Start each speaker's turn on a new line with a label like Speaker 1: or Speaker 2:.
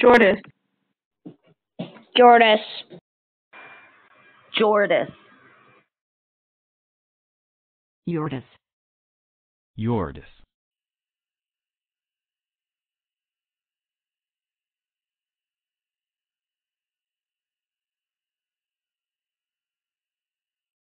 Speaker 1: Jordis.
Speaker 2: Jordis.
Speaker 3: Jordis.
Speaker 4: Jordis.
Speaker 5: Jordis.